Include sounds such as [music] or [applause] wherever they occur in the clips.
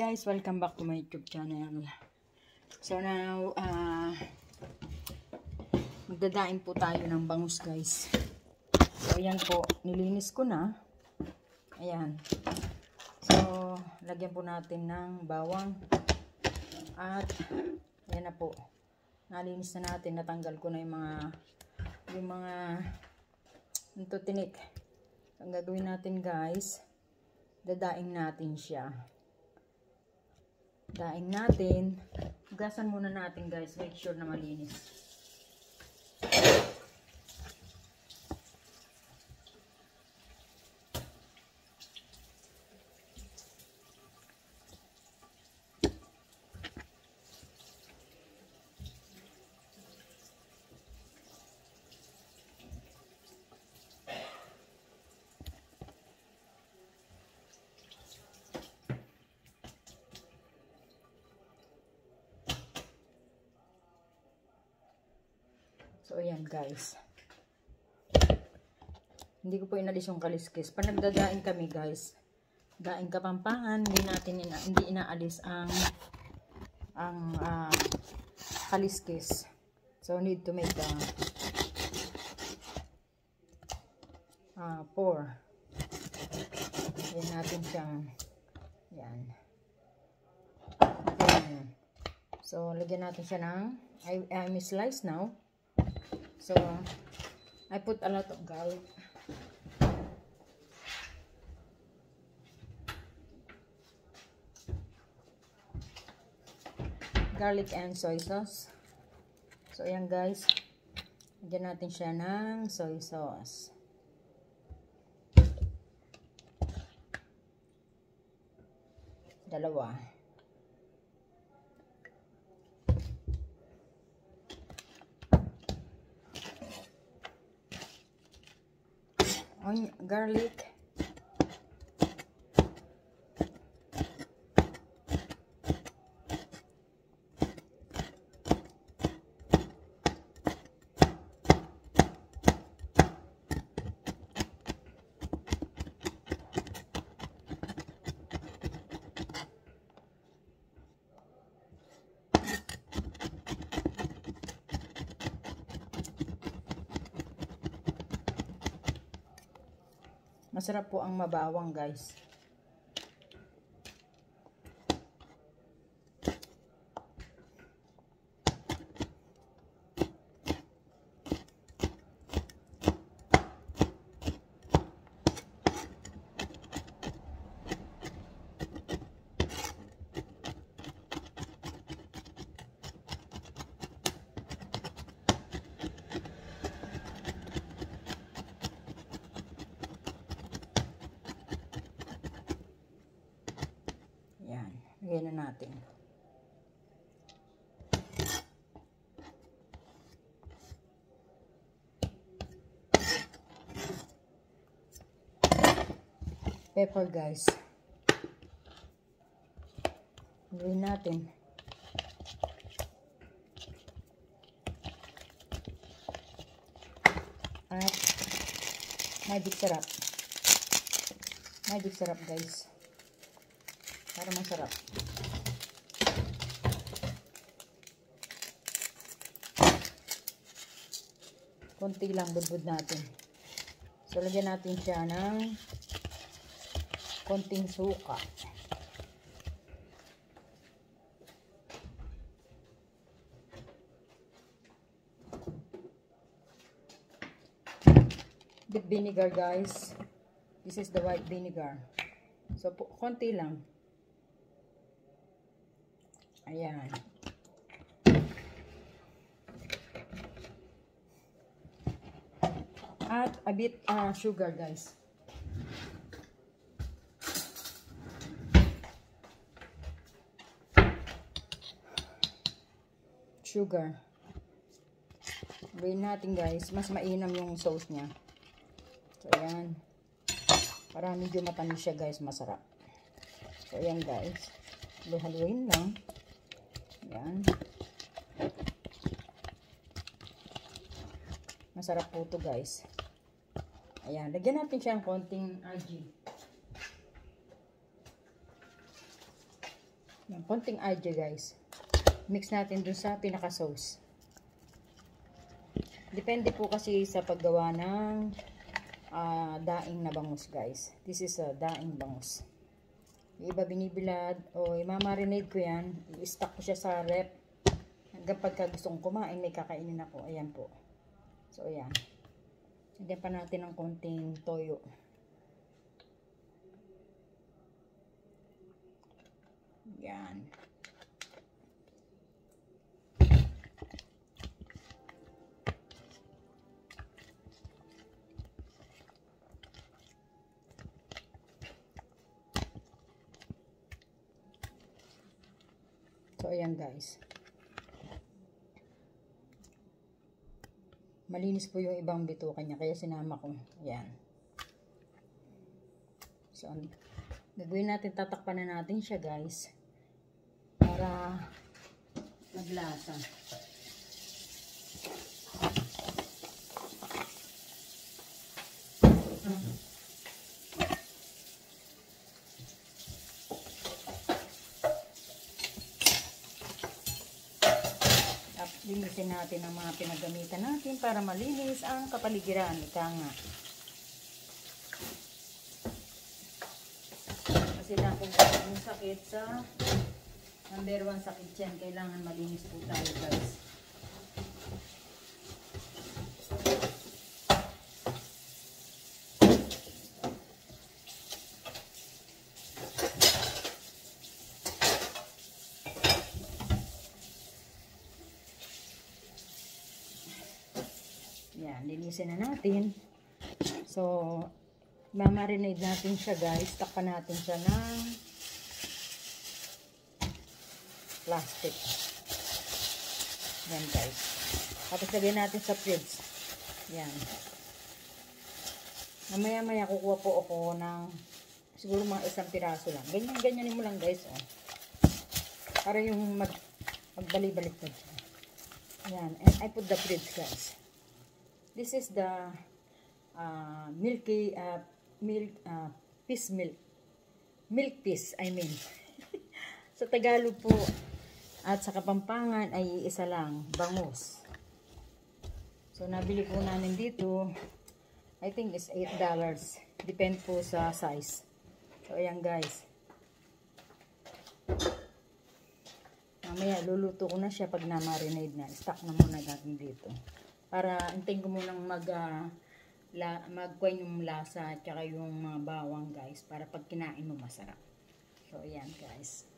guys, welcome back to my YouTube channel. So now, uh, magdadain po tayo ng bangus guys. So ayan po, nilinis ko na. Ayan. So, lagyan po natin ng bawang. At, ayan na po. Nalinis na natin, natanggal ko na yung mga, yung mga, ito tinik. Ang gagawin natin guys, dadaing natin siya. Daing natin. Gasan muna natin guys. Make sure na malinis. So, ayan guys. Hindi ko po inalis yung kaliskis. Pag nagdadaing kami guys, daing kapampangan, hindi natin ina, hindi inaalis ang ang uh, kaliskis. So, need to make a uh, pour. Ayan natin siyang yan. Ayan. So, lagyan natin siya ng I, I'm slice now. So, I put a lot of garlic. Garlic and soy sauce. So, ayan guys. Lagyan natin siya ng soy sauce. Dalawa. Garlic, Masarap po ang mabawang guys. Lagyan na natin. Pepper guys. Gawin natin. At magic syrup. Magic syrup guys. Para masarap. Kunti lang budbud natin. So, lagyan natin siya ng konting suka. The vinegar guys. This is the white vinegar. So, konti lang. Ayan. At a bit uh, sugar, guys. Sugar. Gawin natin, guys. Mas mainam yung sauce niya. So, ayan. Para medyo matamis siya, guys. Masarap. So, ayan, guys. Haluhaluin lang. Ayan. Masarap po to guys. Ayan. Lagyan natin siya ng konting RG. Yan, konting idea guys. Mix natin dun sa pinaka-sauce. Depende po kasi sa paggawa ng uh, daing na bangus guys. This is a daing bangus. Yung iba binibilad o imamarinate ko yan. I-stack ko siya sa rep. Hanggang pagka gustong kumain, may kakainin ako. Ayan po. So, ayan. Lagyan pa natin ng konting toyo. Yan. So, ayan guys. Malinis po yung ibang bituka niya, kaya sinama ko. Ayan. So, gagawin natin, tatakpan na natin siya guys. Para maglasa. Linisin natin ang mga pinagamitan natin para malinis ang kapaligiran. Ika nga. Kasi lang kung sakit sa number one sakit yan, kailangan malinis po tayo guys. Yan, linisin na natin. So, mamarinade natin siya guys. Takpan natin siya ng plastic. Yan guys. Tapos lagyan natin sa fridge. Yan. Mamaya maya kukuha po ako ng siguro mga isang piraso lang. Ganyan, ganyanin mo lang guys. Oh. Para yung mag, magbalik-balik na siya. Yan. And I put the fridge guys. This is the uh, milky uh, milk uh, peace milk. Milk peace, I mean. [laughs] sa Tagalog po at sa Kapampangan ay isa lang, bangus. So nabili po namin dito, I think is $8. Depend po sa size. So ayan guys. Mamaya luluto ko na siya pag na-marinade na. Stock na muna natin dito para antayin ko munang mag uh, la, magkuha yung lasa at saka yung mga bawang guys para pag kinain mo masarap. So ayan guys.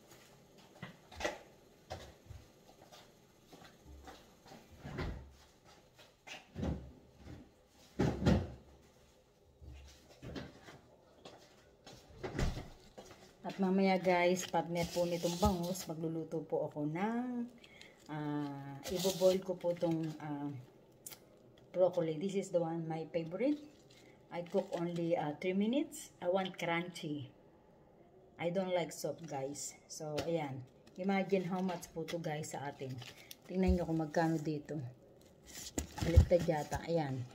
At mamaya guys, partner po nitong bangus, magluluto po ako ng uh, iboboil ko po itong uh, broccoli. This is the one my favorite. I cook only 3 uh, minutes. I want crunchy. I don't like soft guys. So, ayan. Imagine how much po to guys sa atin. Tingnan nyo kung magkano dito. Baliktad yata. Ayan.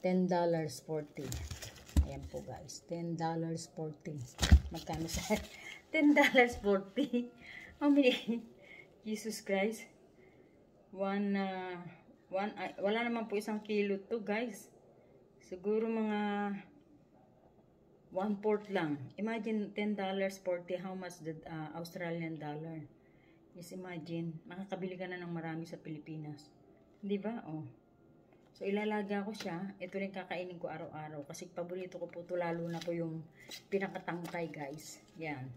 $10.40. Ayan po guys. $10.40. Magkano sa [laughs] $10.40. How many? [laughs] Jesus Christ. One, uh, One, ay, wala naman po isang kilo to guys. Siguro mga 1 fourth lang. Imagine $10.40 how much the uh, Australian dollar. Just imagine, makakabili ka na ng marami sa Pilipinas. Di ba? Oh. So, ilalaga ko siya. Ito rin kakainin ko araw-araw. Kasi paborito ko po ito, lalo na po yung pinakatangkay, guys. Yan.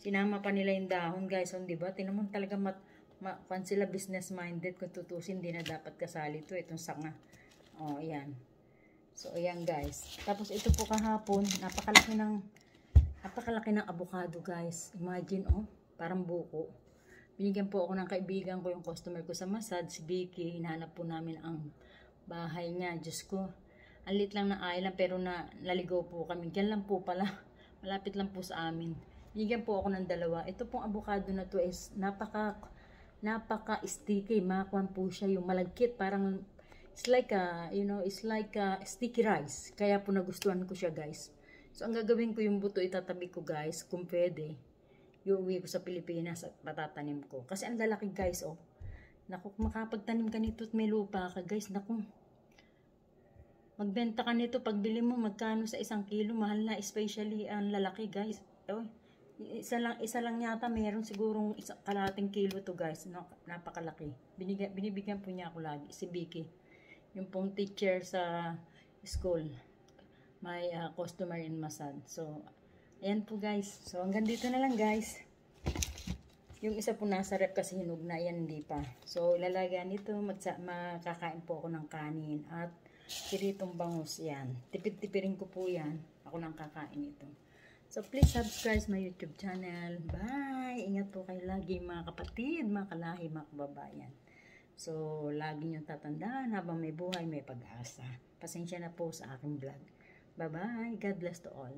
Sinama pa nila yung dahon, guys. Oh, di ba? Tinamon talaga mat ma pan sila business minded kung tutusin hindi na dapat kasali to itong sanga. Oh ayan. So ayan guys. Tapos ito po kahapon napakalaki ng napakalaki ng avocado guys. Imagine oh parang buko. Binigyan po ako ng kaibigan ko yung customer ko sa Masad si Vicky. Hinahanap po namin ang bahay niya. Diyos ko. Ang lit lang na island pero na naligaw po kami. Dyan lang po pala. Malapit lang po sa amin. Binigyan po ako ng dalawa. Ito pong avocado na to is napaka napaka-sticky. Makakuan po siya yung malagkit. Parang, it's like a, you know, it's like a sticky rice. Kaya po nagustuhan ko siya, guys. So, ang gagawin ko yung buto, itatabi ko, guys, kung pwede. iuwi ko sa Pilipinas at patatanim ko. Kasi ang lalaki guys, oh. Naku, makapagtanim ka nito at may lupa ka guys, naku. Magbenta ka nito, pagbili mo, magkano sa isang kilo, mahal na, especially ang lalaki guys. Oh, isa lang, isa lang yata, meron sigurong isa, kalating kilo to guys, no, napakalaki. Binigyan, binibigyan po niya ako lagi, si Vicky. Yung pong teacher sa school, may uh, customer in Masad. So, ayan po guys. So, hanggang dito na lang guys. Yung isa po nasa rep kasi hinog na, yan hindi pa. So, ilalagyan nito, makakain po ako ng kanin at piritong bangus yan. Tipid-tipirin ko po yan. Ako lang kakain ito. So, please subscribe my YouTube channel. Bye! Ingat po kayo lagi mga kapatid, mga kalahi, mga kababayan. So, lagi niyong tatandaan habang may buhay, may pag-asa. Pasensya na po sa aking vlog. Bye-bye! God bless to all.